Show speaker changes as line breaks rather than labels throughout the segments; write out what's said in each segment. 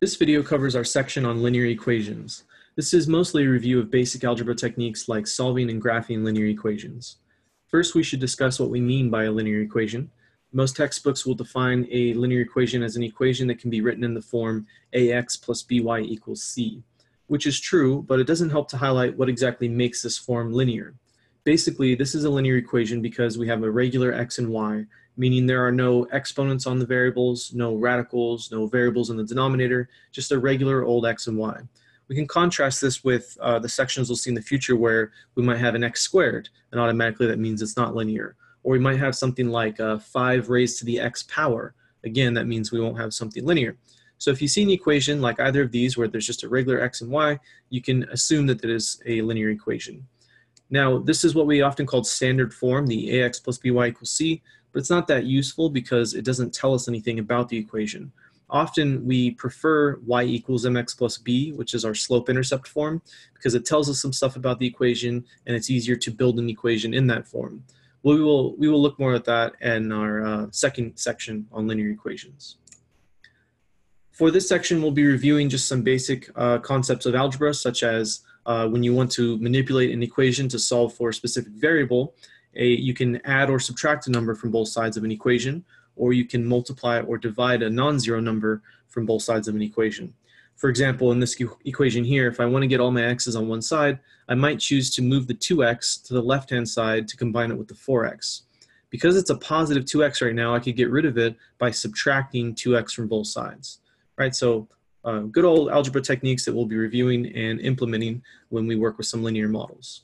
This video covers our section on linear equations. This is mostly a review of basic algebra techniques like solving and graphing linear equations. First, we should discuss what we mean by a linear equation. Most textbooks will define a linear equation as an equation that can be written in the form ax plus by equals c, which is true, but it doesn't help to highlight what exactly makes this form linear. Basically, this is a linear equation because we have a regular x and y meaning there are no exponents on the variables, no radicals, no variables in the denominator, just a regular old x and y. We can contrast this with uh, the sections we'll see in the future where we might have an x squared, and automatically that means it's not linear. Or we might have something like uh, 5 raised to the x power. Again, that means we won't have something linear. So if you see an equation like either of these where there's just a regular x and y, you can assume that it is a linear equation. Now, this is what we often call standard form, the ax plus by equals c, but it's not that useful because it doesn't tell us anything about the equation. Often we prefer y equals mx plus b, which is our slope-intercept form, because it tells us some stuff about the equation and it's easier to build an equation in that form. We will, we will look more at that in our uh, second section on linear equations. For this section, we'll be reviewing just some basic uh, concepts of algebra, such as uh, when you want to manipulate an equation to solve for a specific variable, a, you can add or subtract a number from both sides of an equation, or you can multiply or divide a non-zero number from both sides of an equation. For example, in this equation here, if I want to get all my x's on one side, I might choose to move the 2x to the left-hand side to combine it with the 4x. Because it's a positive 2x right now, I could get rid of it by subtracting 2x from both sides. Right, so uh, good old algebra techniques that we'll be reviewing and implementing when we work with some linear models.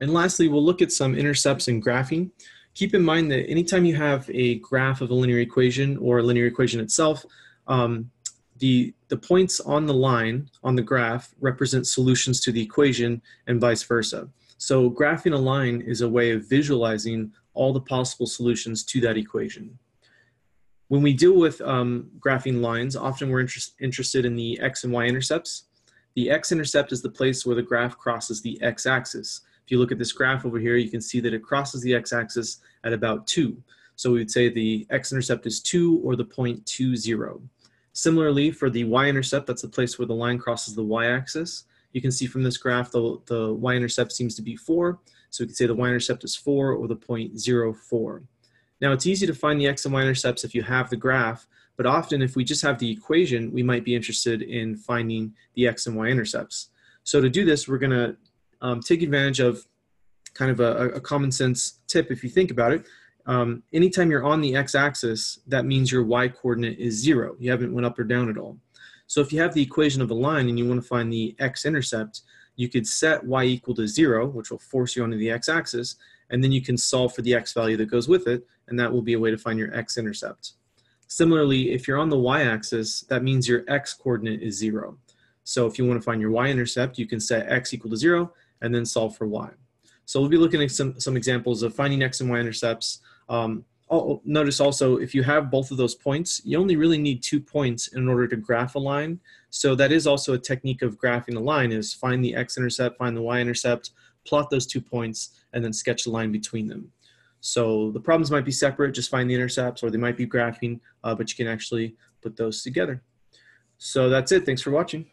And lastly, we'll look at some intercepts in graphing. Keep in mind that anytime you have a graph of a linear equation or a linear equation itself, um, the, the points on the line on the graph represent solutions to the equation and vice versa. So graphing a line is a way of visualizing all the possible solutions to that equation. When we deal with um, graphing lines, often we're interest, interested in the x and y intercepts. The x-intercept is the place where the graph crosses the x-axis. If you look at this graph over here, you can see that it crosses the x-axis at about 2. So we would say the x-intercept is 2 or the point 2, 0. Similarly, for the y-intercept, that's the place where the line crosses the y-axis. You can see from this graph, the, the y-intercept seems to be 4. So we can say the y-intercept is 4 or the point 0, 4. Now it's easy to find the x and y-intercepts if you have the graph, but often if we just have the equation, we might be interested in finding the x and y-intercepts. So to do this, we're going to um, take advantage of kind of a, a, common sense tip if you think about it. Um, anytime you're on the x-axis, that means your y-coordinate is zero. You haven't went up or down at all. So if you have the equation of a line and you want to find the x-intercept, you could set y equal to zero, which will force you onto the x-axis, and then you can solve for the x value that goes with it, and that will be a way to find your x-intercept. Similarly, if you're on the y-axis, that means your x-coordinate is zero. So if you want to find your y-intercept, you can set x equal to zero, and then solve for y. So we'll be looking at some, some examples of finding x and y intercepts. Um, notice also, if you have both of those points, you only really need two points in order to graph a line. So that is also a technique of graphing a line is find the x-intercept, find the y-intercept, plot those two points, and then sketch a line between them. So the problems might be separate, just find the intercepts, or they might be graphing, uh, but you can actually put those together. So that's it. Thanks for watching.